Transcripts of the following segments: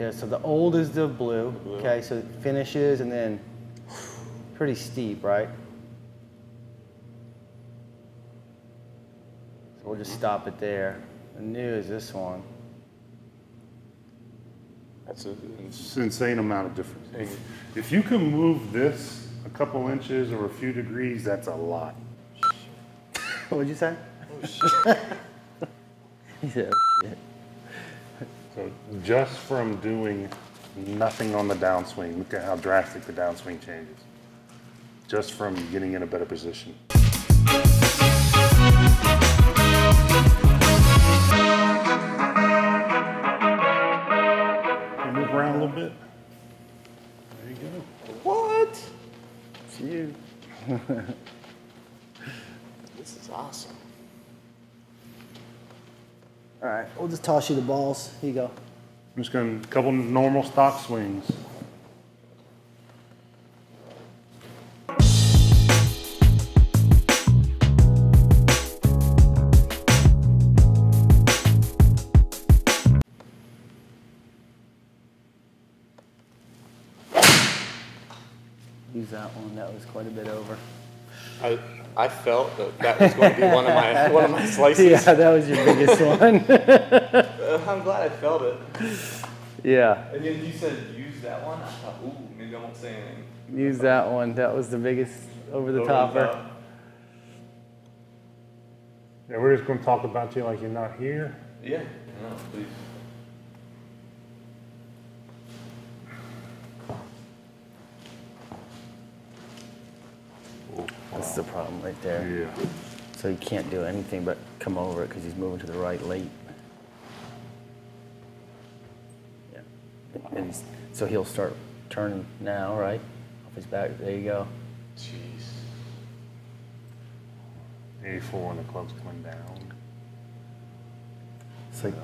Yeah, so the old is the blue. blue. Okay, so it finishes and then pretty steep, right? So we'll just stop it there. The new is this one. That's a, It's an insane amount of difference. If- If you can move this a couple inches or a few degrees, that's a lot. What'd you say? Oh, he said, oh, shit. So just from doing nothing on the downswing, look at how drastic the downswing changes. Just from getting in a better position. Can move around a little bit? There you go. what? It's you. This is awesome. All right, we'll just toss you the balls. Here you go. I'm just going to, couple normal stock swings. I, I felt that that was going to be one of my one of my slices. Yeah, that was your biggest one. Uh, I'm glad I felt it. yeah, And then you said use that one. I thought, ooh, maybe I won't say anything. use that one. That was the biggest over the Over the topper. top. Yeah, we're just going to talk about you like you're not here. Yeah. No, please. That's the problem right there. Yeah. So he can't do anything but come over it because he's moving to the right late. Yeah. And he's, so he'll start turning now, right? Off his back. There you go. Jeez. 84 and the club's coming down. It's like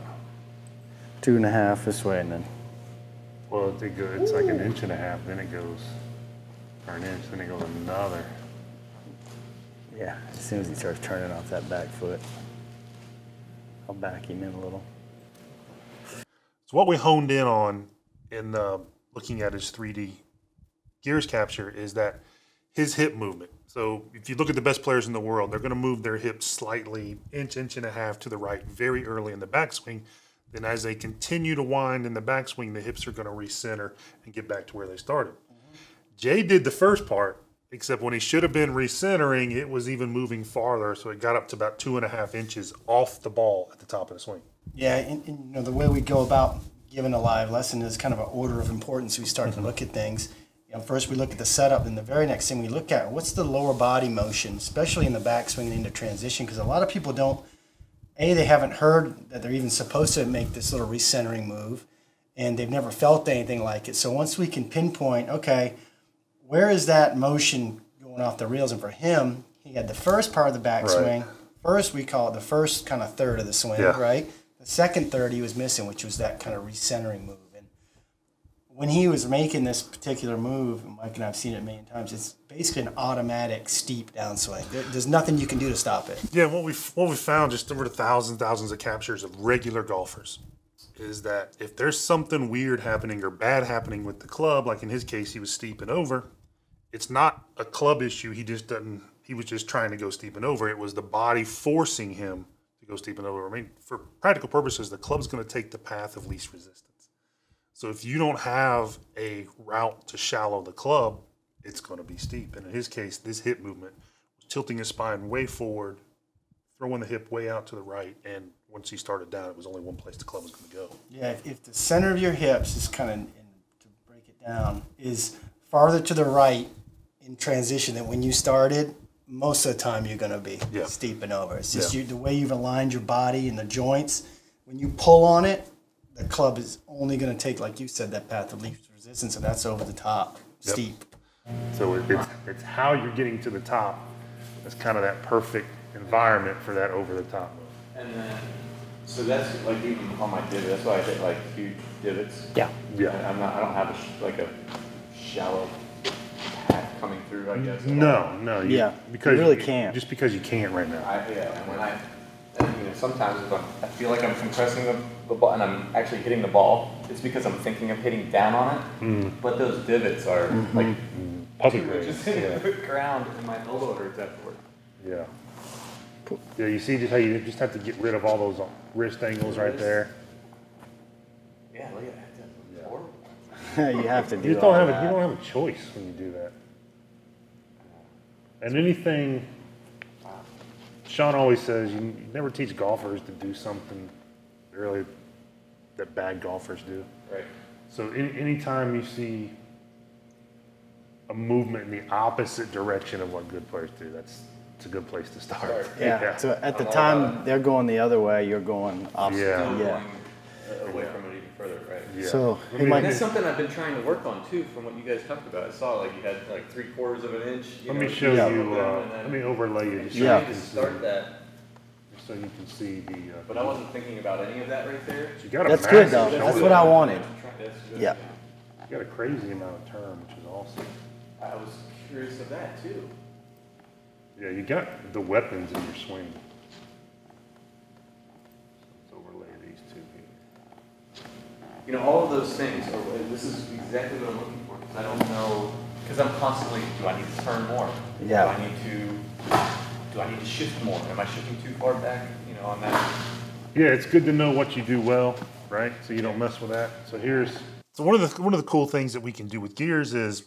two and a half this way and then. Well, it go, it's like an inch and a half, then it goes, or an inch, then it goes another. Yeah, as soon as he starts turning off that back foot, I'll back him in a little. So what we honed in on in uh, looking at his 3D gears capture is that his hip movement. So if you look at the best players in the world, they're going to move their hips slightly, inch, inch and a half to the right very early in the backswing. Then as they continue to wind in the backswing, the hips are going to recenter and get back to where they started. Jay did the first part, except when he should have been recentering, it was even moving farther. So it got up to about two and a half inches off the ball at the top of the swing. Yeah, and, and you know the way we go about giving a live lesson is kind of an order of importance. We start to mm-hmm. look at things. You know, first we look at the setup, then the very next thing we look at what's the lower body motion, especially in the backswing and into transition, because a lot of people don't. A, they haven't heard that they're even supposed to make this little recentering move, and they've never felt anything like it. So once we can pinpoint, okay, where is that motion going off the reels? And for him, he had the first part of the backswing. First, we call it the first kind of third of the swing, Yeah. right? The second third he was missing, which was that kind of recentering move. And when he was making this particular move, and Mike and I've seen it a million times, it's basically an automatic steep downswing. There, there's nothing you can do to stop it. Yeah, what we what we found just over the thousands, thousands of captures of regular golfers is that if there's something weird happening or bad happening with the club, like in his case, he was steeping over. It's not a club issue. He just doesn't. He was just trying to go steeping over. It was the body forcing him to go steeping over. I mean, for practical purposes, the club's going to take the path of least resistance. So if you don't have a route to shallow the club, it's going to be steep. And in his case, this hip movement was tilting his spine way forward, throwing the hip way out to the right, and once he started down, it was only one place the club was going to go. Yeah, if, if the center of your hips is kind of, to break it down, is farther to the right in transition than when you started, most of the time you're going to be Yeah. steeping over. It's just Yeah. you, the way you've aligned your body and the joints. When you pull on it, the club is only going to take, like you said, that path of least resistance, and that's over the top, Yep. steep. So it's it's how you're getting to the top. That's kind of that perfect environment for that over the top move. And then, so that's like even on my divot. That's why I hit like huge divots. Yeah. Yeah. I'm not. I don't have a sh- like a shallow path coming through. I guess. No, no. You, Yeah, because you really can't. Just because you can't right now. I yeah. And when I, and know, sometimes if I'm, I feel like I'm compressing the, the ball and I'm actually hitting the ball, it's because I'm thinking of hitting down on it. Mm. But those divots are like Puppy two inches hitting yeah. the ground and my elbow hurts afterward. Yeah. Yeah, you see just how you just have to get rid of all those wrist angles right there. Yeah, look at that. That's horrible. you have to do. You don't have a, you don't have a choice when you do that. And anything, Shaun always says you, you never teach golfers to do something really that bad golfers do. Right. So any, anytime you see a movement in the opposite direction of what good players do, that's it's a good place to start. Start. Yeah. So at the time they're going the other way, you're going opposite. Yeah. Yeah. away from it even further, right? Yeah. So I mean, that's something I've been trying to work on too, from what you guys talked about. I saw like you had like three quarters of an inch. You Let know, me show Yeah. you. Uh, let me overlay you just so Yeah. you can see. start that, so you can see the. Uh, but I wasn't thinking about any of that right there. you got a That's good, though. That's shoulder. what I wanted. I'm that's good. Yeah. You got a crazy amount of turn, which is awesome. I was curious of that too. Yeah, you got the weapons in your swing. Let's overlay these two here. You know, all of those things, are, uh, this is exactly what I'm looking for, because I don't know, because I'm constantly, do I need to turn more? Yeah. Do I need to, do I need to shift more? Am I shifting too far back, you know, on that? Yeah, it's good to know what you do well, right? So you don't mess with that. So here's so one of the one of the cool things that we can do with gears is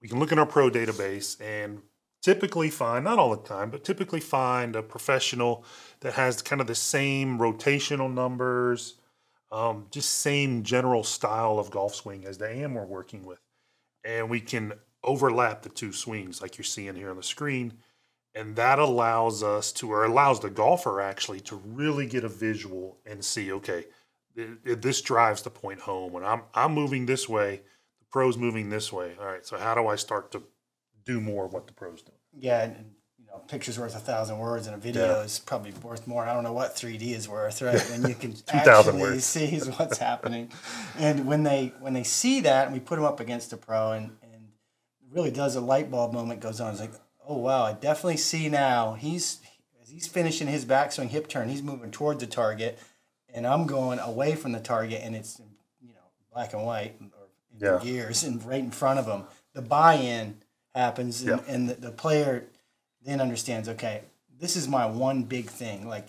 we can look in our pro database and typically find not all the time, but typically find a professional that has kind of the same rotational numbers, um, just same general style of golf swing as the AM we're working with, and we can overlap the two swings like you're seeing here on the screen. And that allows us to or allows the golfer actually to really get a visual and see okay th- th- this drives the point home. When i'm i'm moving this way the pro's moving this way. All right so how do i start to do more of what the pros do Yeah, and, and, know, picture's worth a thousand words, and a video is probably worth more. I don't know what 3D is worth, right? When you can 2,000 actually words. see what's happening, and when they when they see that, and we put them up against a pro, and and really does a light bulb moment goes on. It's like, oh wow, I definitely see now. He's as he's finishing his backswing hip turn, he's moving towards the target, and I'm going away from the target, and it's you know black and white or Yeah. gears and right in front of him. The buy-in happens, and, Yeah. and the, the player then understands. Okay, this is my one big thing. Like,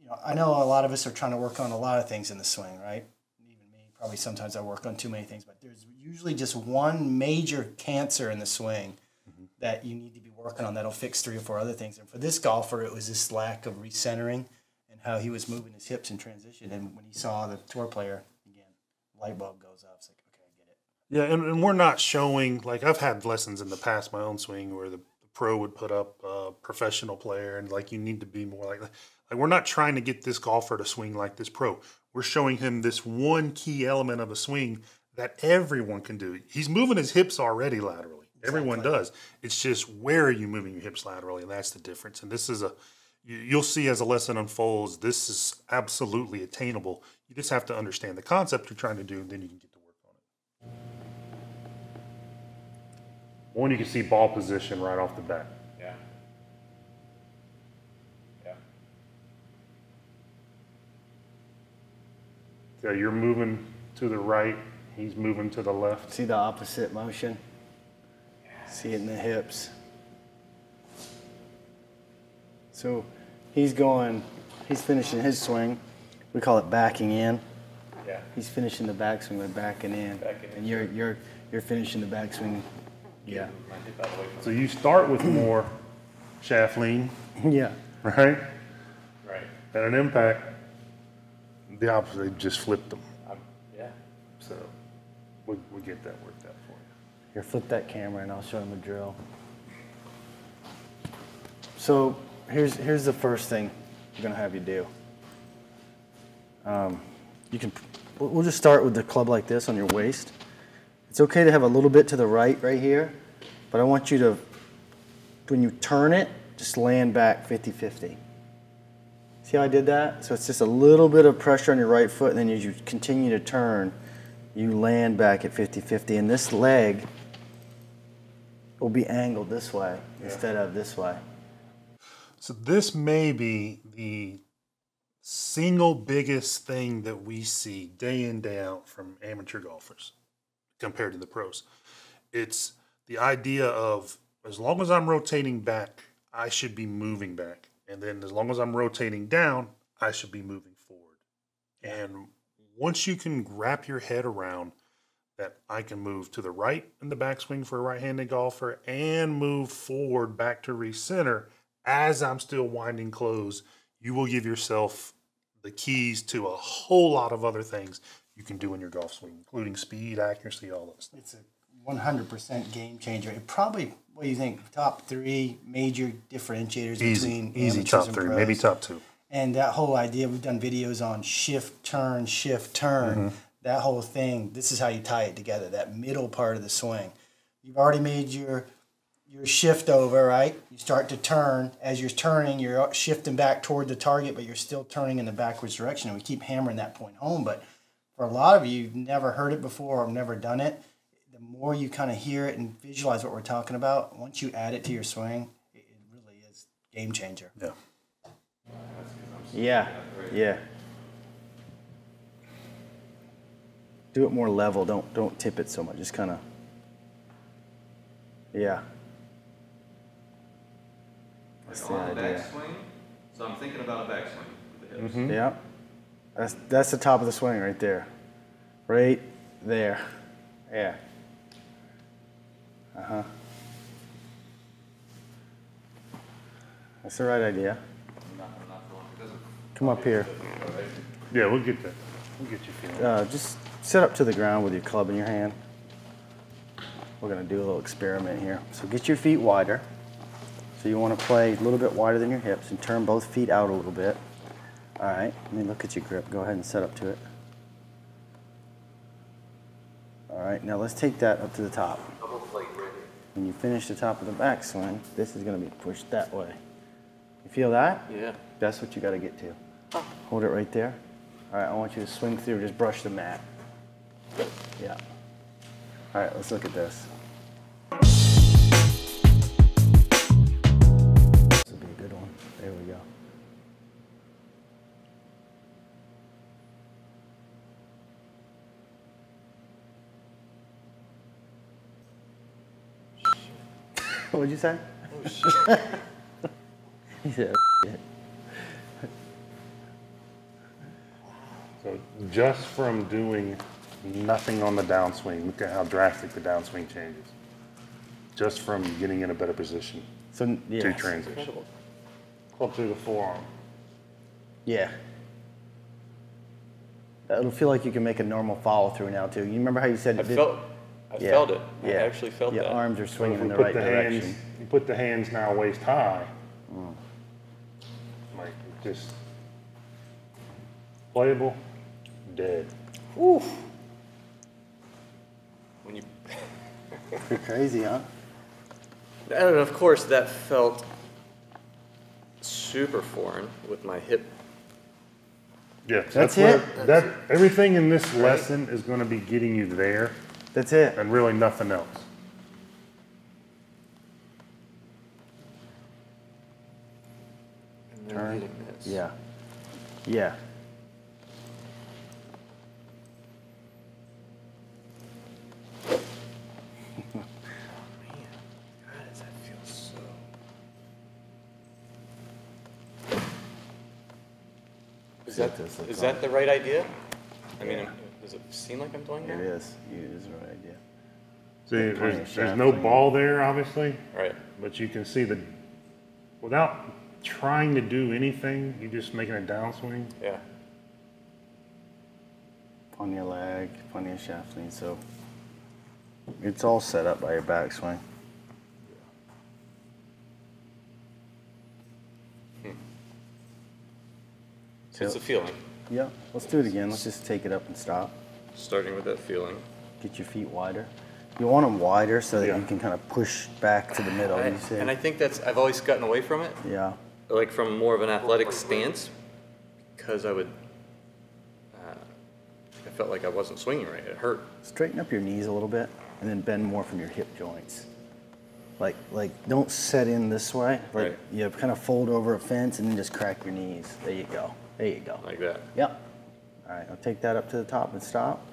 you know, I know a lot of us are trying to work on a lot of things in the swing, right? Even me, probably sometimes I work on too many things, but there's usually just one major cancer in the swing mm-hmm. that you need to be working on that'll fix three or four other things. And for this golfer, it was this lack of recentering and how he was moving his hips in transition. And when he saw the tour player again, light bulb goes off. It's like, okay, I get it. yeah and, and we're not showing like i've had lessons in the past my own swing where the pro would put up a professional player and like you need to be more like that like we're not trying to get this golfer to swing like this pro. We're showing him this one key element of a swing that everyone can do. He's moving his hips already laterally. Everyone does. It's just where are you moving your hips laterally? And that's the difference. And this is a you- you'll see as a lesson unfolds this is absolutely attainable. You just have to understand the concept you're trying to do and then you can get to work on it one you can see ball position right off the bat Yeah. Yeah. so you're moving to the right he's moving to the left See the opposite motion? See it in the hips. So he's going, he's finishing his swing. We call it backing in. Yeah. He's finishing the backswing by backing in. Backing in. And you're you're you're finishing the backswing. Yeah. My hip out of from so you start with more shaft lean yeah. right Right. and an impact the opposite they just flipped them I'm, yeah. so we we get that worked out for you Here, flip that camera and I'll show him the drill. So here's here's the first thing I'm gonna have you do. Um, you can we'll we'll just start with the club like this on your waist. It's okay to have a little bit to the right right here, but I want you to when you turn it, just land back 50-50. See how I did that? So it's just a little bit of pressure on your right foot, and then as you continue to turn, you land back at 50-50. And this leg will be angled this way instead of this way. So this may be the single biggest thing that we see day in, day out from amateur golfers compared to the pros. It's the idea of as long as I'm rotating back, I should be moving back. And then as long as I'm rotating down, I should be moving forward. And once you can wrap your head around that I can move to the right in the backswing for a right-handed golfer and move forward back to recenter as I'm still winding close, you will give yourself the keys to a whole lot of other things you can do in your golf swing, including speed, accuracy, all those things. It's a 100% game changer. It probably, what do you think, top three major differentiators Easy, between easy top three, pros. maybe top two. And that whole idea, we've done videos on shift, turn, shift, turn. Mm-hmm. That whole thing, this is how you tie it together, that middle part of the swing. You've already made your your shift over, right? You start to turn. As you're turning, you're shifting back toward the target, but you're still turning in the backwards direction. And we keep hammering that point home. But for a lot of you, you've never heard it before or never done it. The more you kind of hear it and visualize what we're talking about, once you add it to your swing, it, it really is game changer. Yeah. Yeah, yeah. Do it more level. Don't don't tip it so much. Just kind of. Yeah. That's the the idea. backswing, so I'm thinking about a backswing with the hips. Mm-hmm. Yeah. That's that's the top of the swing right there. Right there. Yeah. Uh huh. That's the right idea. I'm not, I'm not going, it doesn't. Come up here. Yeah, we'll get that. We'll get you feeling. Uh, just sit up to the ground with your club in your hand. We're gonna do a little experiment here. So get your feet wider. So you wanna play a little bit wider than your hips and turn both feet out a little bit. All right, let me look at your grip. Go ahead and set up to it. All right, now let's take that up to the top. When you finish the top of the backswing, this is gonna be pushed that way. You feel that? Yeah. That's what you gotta get to. Oh. Hold it right there. All right, I want you to swing through, just brush the mat. Yeah. All right, let's look at. This What'd you say? Oh, shit. he said, oh, shit. So just from doing nothing on the downswing, look at how drastic the downswing changes. Just from getting in a better position So, yeah. to yeah. transition. Club through the forearm. Yeah. It'll feel like you can make a normal follow through now too. You remember how you said I it did- felt, I Yeah. felt it. I Yeah. actually felt Your that. arms are So swinging if in we the put right the direction. hands, you put the hands now waist high. Mm. Like just playable, dead. When you, Pretty crazy, huh? and of course, that felt super foreign with my hip. Yeah, That's where- it? That everything in this lesson is going to be getting you there, That's it. and really nothing else. And then Turn. hitting this. Yeah. Yeah. God, does that feel so. Is that, does look is that the right idea? I mean, Yeah. Does it seem like I'm doing It that? is. It is the right idea. See, there's, there's no ball there, obviously, Right. but you can see the, without trying to do anything, you're just making a downswing. Yeah. On your leg, plenty of shaft lean. So it's all set up by your backswing. Hmm. So it's a feeling. Yeah. Let's do it again. Let's just take it up and stop. Starting with that feeling. Get your feet wider. You want them wider so that Yeah. you can kind of push back to the middle. I- you see? and I think that's, I've always gotten away from it, yeah. like from more of an athletic stance, because I would, uh, I felt like I wasn't swinging right. It hurt. Straighten up your knees a little bit and then bend more from your hip joints. Like, like don't set in this way. Like Right. you kind of fold over a fence and then just crack your knees. There you go. There you go. like that. Yep. All right, I'll take that up to the top and stop.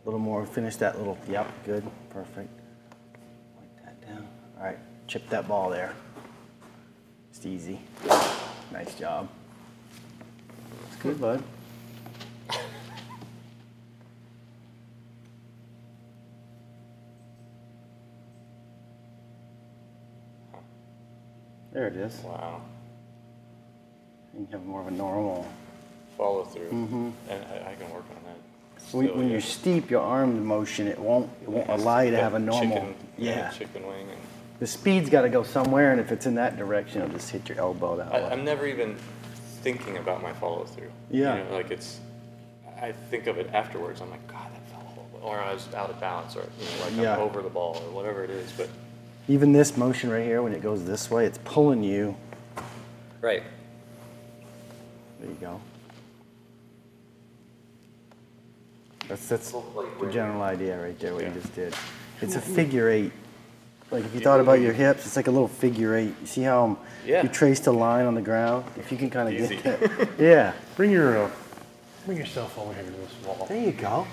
A little more, finish that little, yep, good, perfect. Wipe that down. All right, chip that ball there. Just easy. Nice job. It's good, bud. There it is. Wow. You have more of a normal. Follow through. Mm-hmm. And I, I can work on that. When, Still, when yeah. you steep your arm motion, it won't it won't allow you to have a normal. chicken, yeah. Chicken wing. And The speed's got to go somewhere, and if it's in that direction, it'll just hit your elbow that I, way. I'm never even thinking about my follow through. Yeah. You know, like it's, I think of it afterwards. I'm like, God, that fell a little bit. Or I was out of balance, or, you know, like Yeah. I'm over the ball, or whatever it is. But, Even this motion right here, when it goes this way, it's pulling you. right. There you go. That's that's the general idea right there. What Yeah. you just did. It's a figure eight. Like if you thought about your hips, it's like a little figure eight. You see how um, Yeah. you traced a line on the ground? If you can kind of get that. Yeah. Bring your uh, bring yourself over here to this wall. There you go.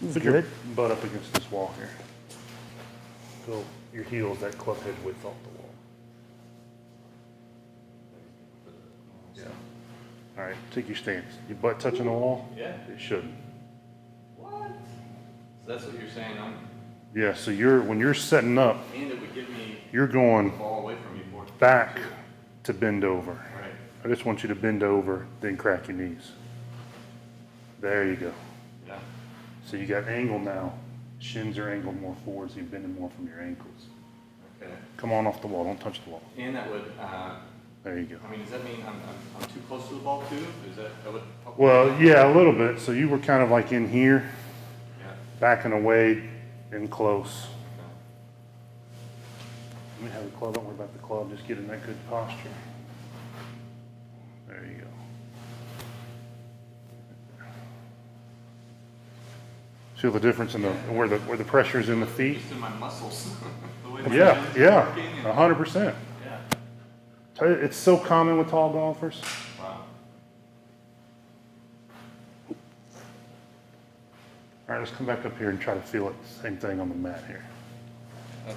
This is Put your butt up against this wall here. Go your heels that club head width off the wall. Yeah. All right, take your stance. Your butt touching the wall? Yeah. It shouldn't. What? So that's what you're saying. I'm, Yeah, so you're when you're setting up, and it would give me you're going away from you more. back to bend over. Right. I just want you to bend over, then crack your knees. There you go. Yeah. So you got angle now. Shins are angled more forward, so you're bending more from your ankles. Okay. Come on off the wall. Don't touch the wall. And that would, uh, There you go. I mean, does that mean I'm, I'm, I'm too close to the ball too? Is that, that would? help? Well, yeah, a little bit. So you were kind of like in here, Yeah. backing away and close. Let me have the club. Don't worry about the club. Just get in that good posture. There you go. Feel the difference in the where the where the pressure is in the feet. Just in my muscles. the way Yeah, yeah, a hundred percent. Yeah. Tell you, It's so common with tall golfers. Wow. All right, let's come back up here and try to feel it. Same thing on the mat here. Okay.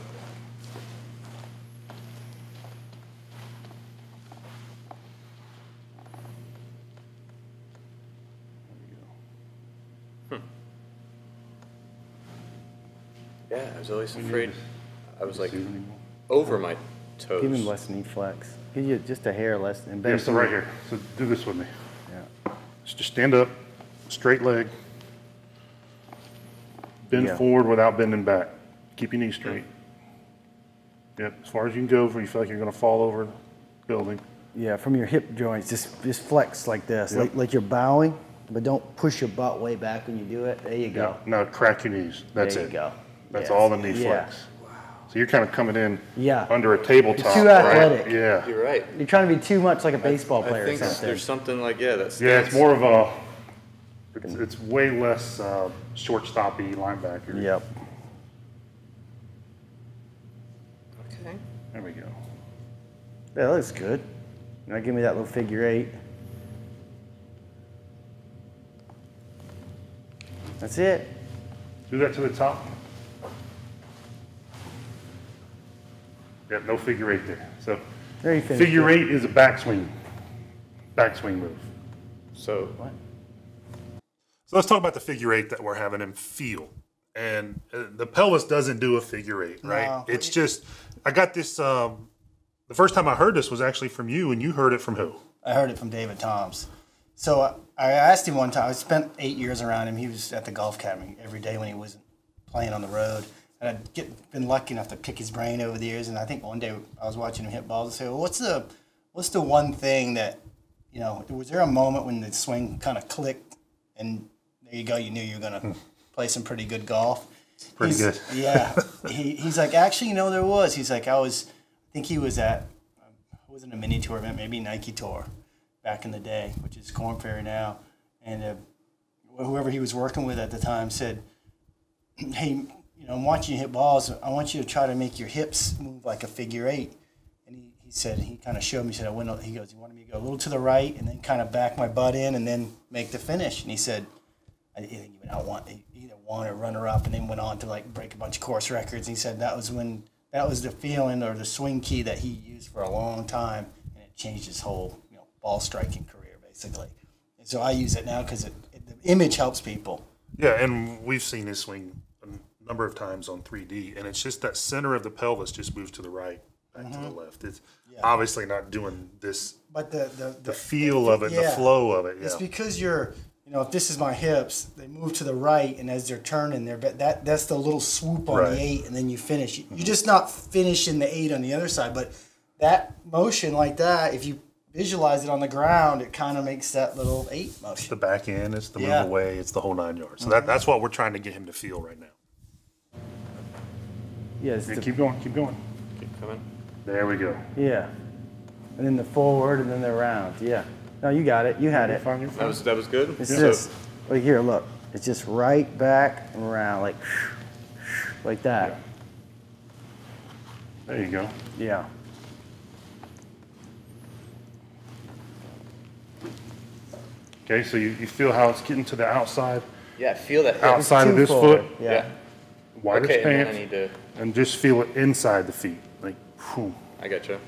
Yeah, I was always afraid. I was like See it anymore? over my toes. Even less knee flex. Give you just a hair less. than. Yeah, so right here. So do this with me. Yeah. Just just stand up, straight leg. Bend Yeah. forward without bending back. Keep your knees straight. Yep, as far as you can go, before you feel like you're gonna fall over the building. Yeah, from your hip joints, just just flex like this, Yep. like like you're bowing, but don't push your butt way back when you do it. There you go. Now crack your knees. That's it. there it. you go. That's Yes. all the knee Yeah. flex. So you're kind of coming in Yeah. under a tabletop. too right? athletic. Yeah. You're right. You're trying to be too much like a baseball I player or think something. there's something like yeah, that's Yeah, it's more of a. It's, it's way less uh, shortstoppy linebacker. Yep. Okay. There we go. Yeah, that looks good. Now give me that little figure eight. That's it. Do that to the top. Yep, no figure eight there. So There you finish. figure eight is a backswing, backswing move. So What? So let's talk about the figure eight that we're having him feel. And uh, the pelvis doesn't do a figure eight, right? No. It's just, I got this, um, the first time I heard this was actually from you, and you heard it from who? I heard it from David Toms. So I asked him one time. I spent eight years around him. He was at the golf academy every day when he wasn't playing on the road. And I'd get, been lucky enough to pick his brain over the years. And I think one day I was watching him hit balls and say, "Well, what's the what's the one thing that you know? Was there a moment when the swing kind of clicked and there you go? You knew you were gonna play some pretty good golf." Pretty He's- good. yeah. He, he's like, actually, you know, there was. He's like, I was, I think he was at, it wasn't a mini tour event, maybe Nike tour back in the day, which is Korn Ferry now. And uh, whoever he was working with at the time said, hey, you know, I'm watching you hit balls. I want you to try to make your hips move like a figure eight. And he, he said he kind of showed me. He said I went. He goes, he wanted me to go a little to the right and then kind of back my butt in and then make the finish. And he said, I think he went out one he either won or runner up, and then went on to like break a bunch of course records. And he said that was when that was the feeling or the swing key that he used for a long time, and it changed his whole you know ball striking career basically. And so I use it now because it, it, the image helps people. Yeah, and we've seen his swing number of times on 3D, and it's just that center of the pelvis just moves to the right, back to the mm-hmm. left. It's obviously not doing this, But the the, the feel of it, and the flow of it. It's because you're, you know, if this is my hips, they move to the right, and as they're turning, they're but that that's the little swoop on Right. the eight, and then you finish. You're mm-hmm. just not finishing the eight on the other side, but that motion like that, if you visualize it on the ground, it kind of makes that little eight motion. the back end, it's the Yeah. move away, it's the whole nine yards. So that, mm-hmm. that's what we're trying to get him to feel right now. Yeah, it's Yeah, the- keep going, keep going. Keep coming. There we go. yeah. And then the forward and then the round. Yeah. No, you got it. You had it. Fine, you're That was that was good. It's So- just like here, look. It's just right back and around, like like that. There you go. Yeah. Okay, so you, you feel how it's getting to the outside, yeah, feel that outside of Too this forward. foot, Yeah. Yeah. Widest Okay, and then I pants, need to. and just feel it inside the feet. Like, whew. I gotcha.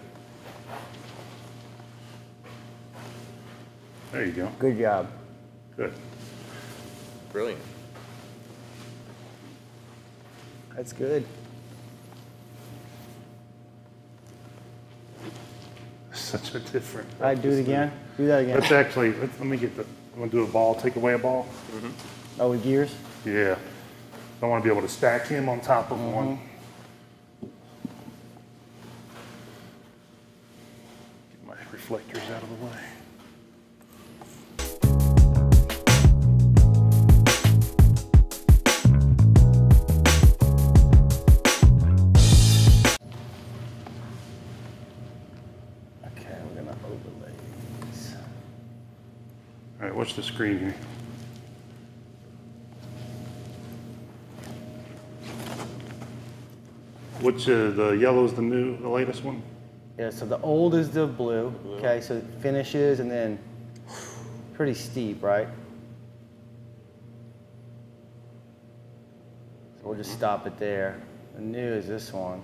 there you go. Good job. Good. Brilliant. That's good. Such a different. All right, do it again. Do that again. Let's actually, let's, let me get the, I'm gonna do a ball, take away a ball. Mm-hmm. Oh, with gears. Yeah. I want to be able to stack him on top of one. Mm-hmm. Get my reflectors out of the way. Okay, we're gonna overlay these. All right, watch the screen here. Which, uh, the yellow is the new, the latest one? Yeah, so the old is the blue. Okay, so it finishes and then pretty steep, right? So we'll just stop it there. The new is this one.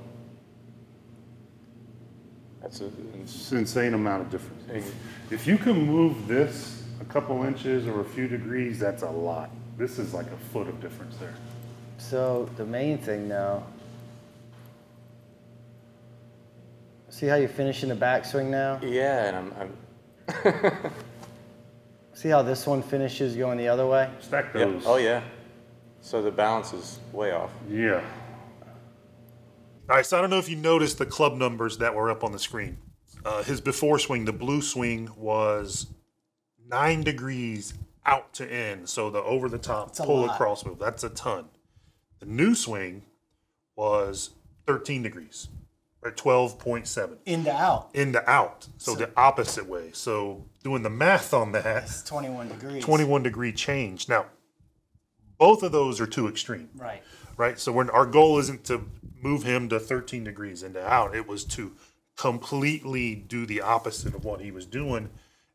That's a, It's an insane amount of difference. If- If you can move this a couple inches or a few degrees, that's a lot. This is like a foot of difference there. So the main thing now, see how you finish in the backswing now? yeah, and I'm, I'm See how this one finishes going the other way? Stack yeah. those. Oh yeah. So the balance is way off. Yeah. All right, so I don't know if you noticed the club numbers that were up on the screen. Uh, his before swing, the blue swing, was nine degrees out to in. So the over the top pull lot. across move, that's a ton. The new swing was 13 degrees, right? 12.7 In to out, into out. So the opposite way. So doing the math on that, it's 21 degrees. 21 degree change. Now, both of those are too extreme Right. right? So when our goal isn't to move him to 13 degrees into out, it was to completely do the opposite of what he was doing.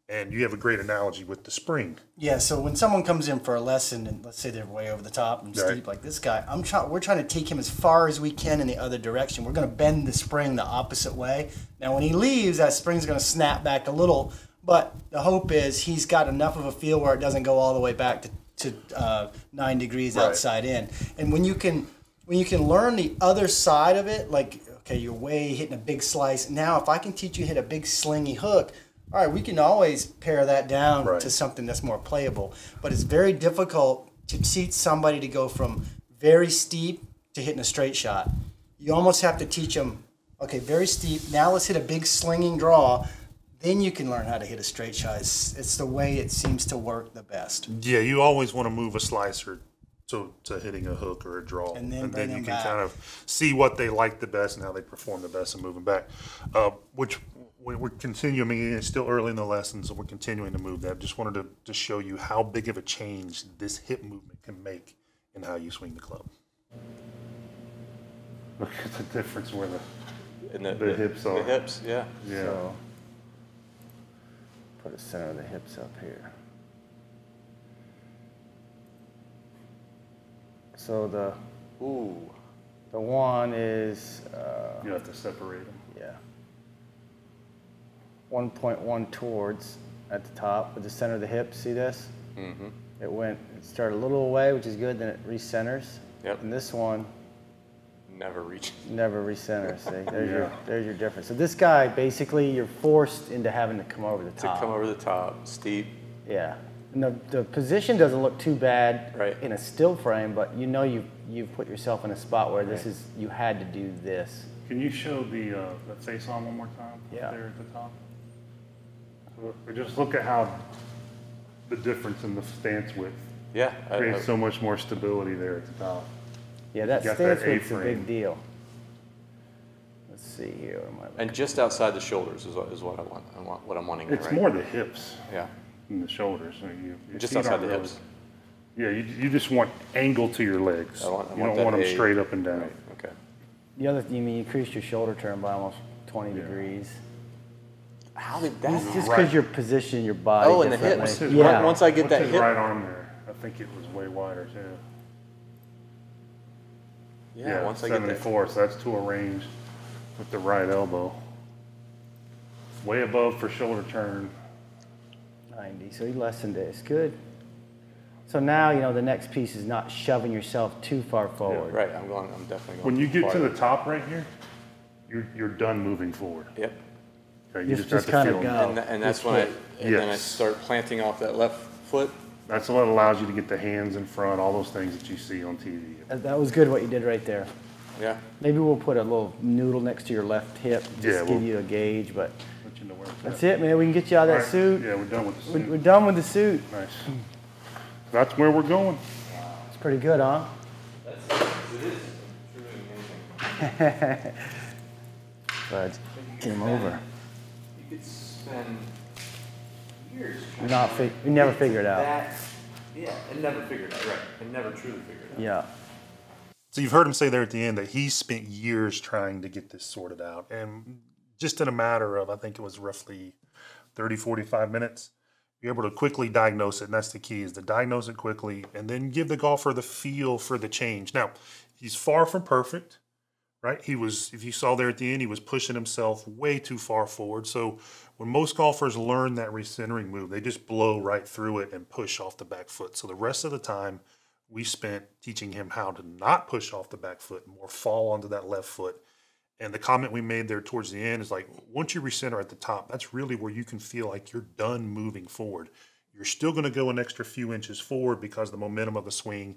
And you have a great analogy with the spring. Yeah, so when someone comes in for a lesson and let's say they're way over the top and Right. steep like this guy, I'm trying we're trying to take him as far as we can in the other direction. We're going to bend the spring the opposite way. Now when he leaves, that spring's going to snap back a little, but the hope is he's got enough of a feel where it doesn't go all the way back to to uh, 9 degrees Right. outside in. And when you can when you can learn the other side of it, like okay, you're way hitting a big slice. Now if I can teach you to hit a big slingy hook, all right, we can always pare that down Right. to something that's more playable. But it's very difficult to teach somebody to go from very steep to hitting a straight shot. You almost have to teach them, okay, very steep. Now let's hit a big slinging draw. Then you can learn how to hit a straight shot. It's, it's the way it seems to work the best. Yeah, you always want to move a slicer to, to hitting a hook or a draw. And then bring you can back. kind of see what they like the best and how they perform the best and moving back. Uh, which we're continuing, it's still early in the lesson, so we're continuing to move that. Just wanted to, to show you how big of a change this hip movement can make in how you swing the club. Look at the difference where the and the, The hips the hips, yeah. Yeah. So put the center of the hips up here. So the Ooh, the one is uh, You have to separate them. yeah 1.1 towards at the top with the center of the hips. See this? mm-hmm. It went. It started a little away, which is good. Then it recenters. Yep. And this one Never reaches. never recenters. See, there's your there's your difference. So this guy basically you're forced into having to come over the top. To come over the top, steep. Yeah. And the, the position doesn't look too bad Right. in a still frame, but you know you've, you've put yourself in a spot where this is, you had to do this. Can you show the, uh, the face on one more time? Yeah. There at the top? So, or Just look at how the difference in the stance width Yeah. I- I- creates so much more stability there at the top. Yeah, that You got stance that width's a A-frame. big deal. Let's see here. What am I looking and just outside the shoulders is what, is what I want. I want what I'm wanting. It's right? more the hips Yeah. than the shoulders. So you, your Just feet outside aren't the really- hips. Yeah, you, you just want angle to your legs. I want- I You want don't that want them A- straight up and down. Right. Okay. The other, thing, you mean you increased your shoulder turn by almost 20 Yeah. degrees. How did that? It's Just because Right. you're positioning your body Oh, and the differently. hips. Yeah. right- Once I get what's that his hip- right arm there, I think it was way wider too. Yeah. once I get that. 74, so that's to a range with the right elbow. Way above for shoulder turn. 90. So he lessened it. It's good. So now, you know, the next piece is not shoving yourself too far forward. Right. I'm going. I'm definitely going. When you get to the top right here, you're, you're done moving forward. Yep. Okay, you Just- just, just have to kinda feel go. And, tha- and that's when I foot. and then I Yes. start planting off that left foot. That's what allows you to get the hands in front, all those things that you see on TV. That- uh, That was good what you did right there. Yeah. Maybe we'll put a little noodle next to your left hip, just Yeah, to we'll- give you a gauge, but Let you know where it's that's at. it, man. We can get you out of that right, suit. Yeah, we're done with the We're, suit. we're done with the suit. Nice. That's where we're going. It's pretty good, huh? That's it is truly amazing. But came over. You could spend years. We're not fig- we never figured it out. That, yeah, and never figured it out. Right. And never truly figured it out. Yeah. So you've heard him say there at the end that he spent years trying to get this sorted out. And just in a matter of, I think it was roughly 30, 45 minutes, you're able to quickly diagnose it. And that's the key is to diagnose it quickly and then give the golfer the feel for the change. Now, he's far from perfect, right? He was, if you saw there at the end, he was pushing himself way too far forward. So when most golfers learn that recentering move, they just blow right through it and push off the back foot. So the rest of the time, we spent teaching him how to not push off the back foot, more fall onto that left foot. And the comment we made there towards the end is like, once you recenter at the top, that's really where you can feel like you're done moving forward. You're still going to go an extra few inches forward because the momentum of the swing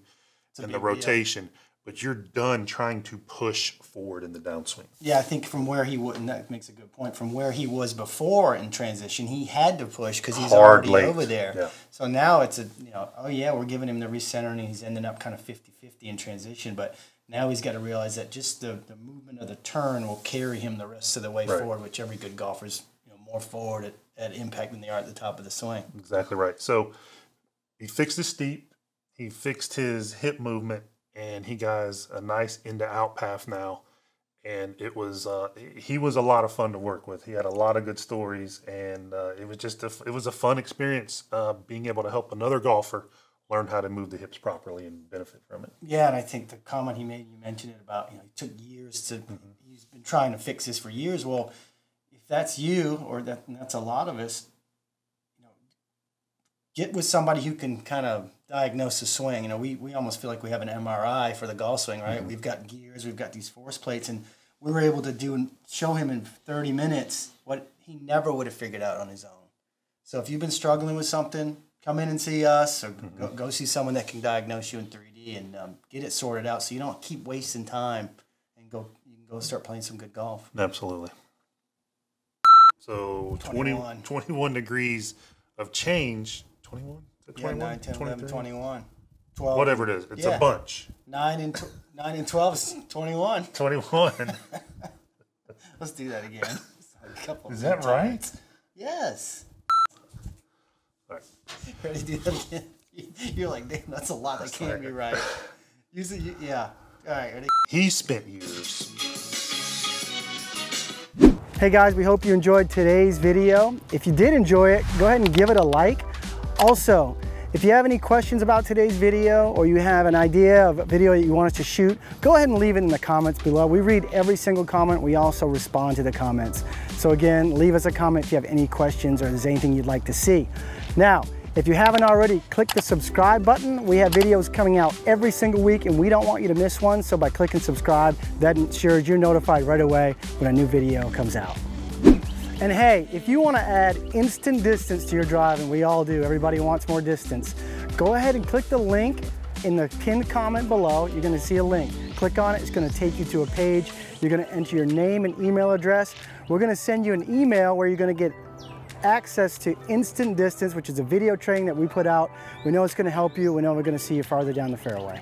and the rotation. deal. But you're done trying to push forward in the downswing. Yeah, I think from where he would, and that makes a good point. From where he was before in transition, he had to push because he's Hard already late, over there. yeah. So now it's a, you know, oh yeah, we're giving him the recentering, and he's ending up kind of 50-50 in transition. But now he's got to realize that just the, the movement of the turn will carry him the rest of the way Right. forward, which every good golfer's you know more forward at, at impact than they are at the top of the swing. Exactly right. So he fixed his steep, he fixed his hip movement, and he got a nice in to out path now. And it was uh, he was a lot of fun to work with. He had a lot of good stories, and uh, it was just a, it was a fun experience uh, being able to help another golfer learn how to move the hips properly and benefit from it. Yeah, and I think the comment he made, you mentioned it about, you know, it took years to, he's been trying to fix this for years. Well, if that's you, or that that's a lot of us, you know, get with somebody who can kind of diagnose the swing. You know, we, we almost feel like we have an MRI for the golf swing, right? We've got gears, we've got these force plates, and we were able to do and show him in 30 minutes what he never would have figured out on his own. So if you've been struggling with something, come in and see us, or go, go see someone that can diagnose you in 3D and um, get it sorted out, so you don't keep wasting time and go. You can go start playing some good golf. Absolutely. So 20, 21. 21 degrees of change. 21? Is it Yeah, 21? 9, 10, 11, 21, 12. Whatever it is. It's Yeah. a bunch. 9 and, tw- 9 and 12 is 21. 21. Let's do that again. A couple Is more that right? Yes. All right. Ready to do that again? You're like, damn, that's a lot. That can't be right. Use it. Yeah. All right. Ready? He spent years Hey guys, we hope you enjoyed today's video. If you did enjoy it, go ahead and give it a like. Also, if you have any questions about today's video or you have an idea of a video that you want us to shoot, go ahead and leave it in the comments below. We read every single comment. We also respond to the comments. So again, leave us a comment if you have any questions or there's anything you'd like to see. Now, if you haven't already, click the subscribe button. We have videos coming out every single week and we don't want you to miss one. So by clicking subscribe, that ensures you're notified right away when a new video comes out. And hey, if you want to add instant distance to your drive, and we all do, everybody wants more distance, go ahead and click the link in the pinned comment below. You're going to see a link. Click on it, it's going to take you to a page. You're going to enter your name and email address. We're going to send you an email where you're going to get access to instant distance, which is a video training that we put out. We know it's going to help you. We know we're going to see you farther down the fairway.